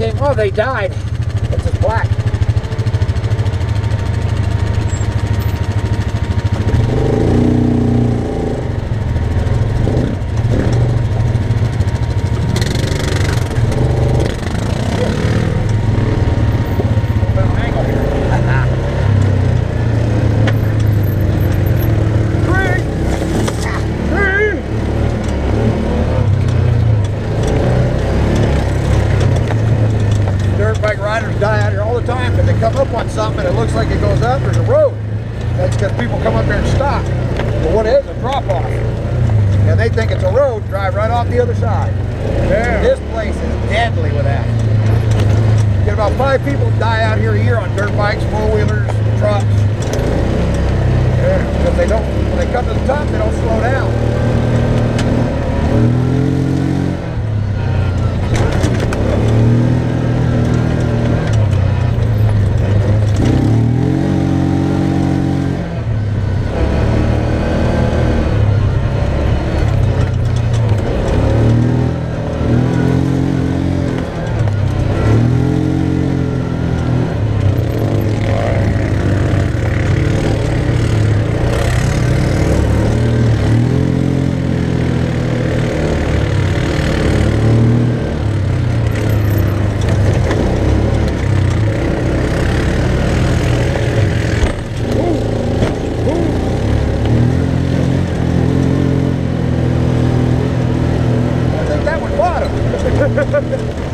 oh, they died. It's just black. Little angle here. Green! Green! dirt bike riders die out here all the time because they come up on something and it looks like it goes up, there's a road. That's because people come up here and stop. But what is a drop off. And they think it's a road, drive right off the other side. This place is deadly with that. Get about five people die out here a year on dirt bikes, four wheelers, trucks. Because they don't, when they come to the top, they don't slow down. Ha ha ha!